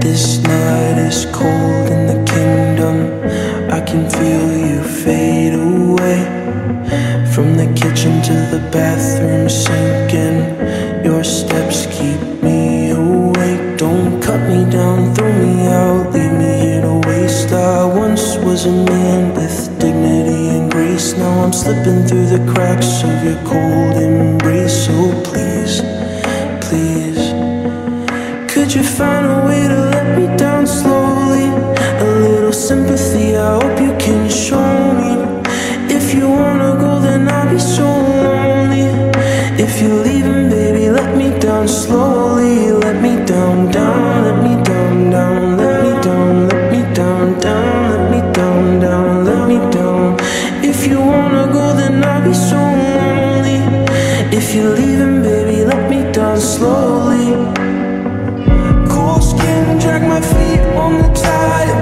This night is cold in the kingdom. I can feel you fade away. From the kitchen to the bathroom, sinking. Your steps keep me awake. Don't cut me down, throw me out, leave me here to waste. I once was a man slipping through the cracks of your cold embrace. So please, please. Could you find a way to let me down slowly? A little sympathy, I hope you can show me. If you wanna go, then I'll be so lonely. If you're leaving, baby, let me down slowly. You're leaving, baby, let me down slowly. Cold skin, drag my feet on the tile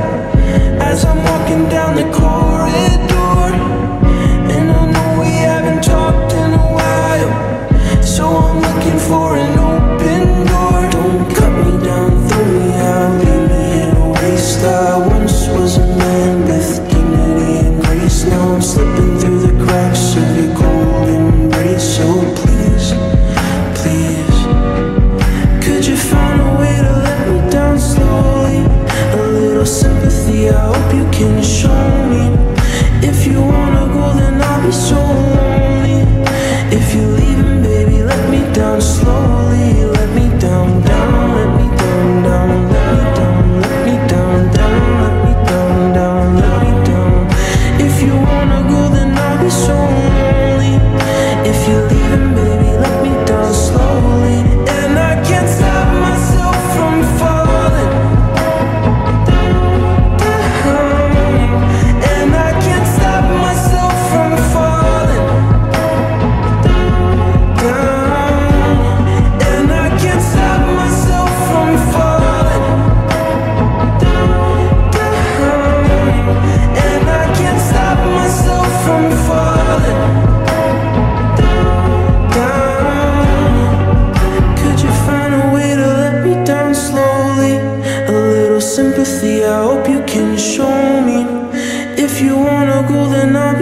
as I'm walking down the corridor. And I know we haven't talked in a while, so I'm looking for an open door. Don't cut me down, throw me out, leave me in a waste.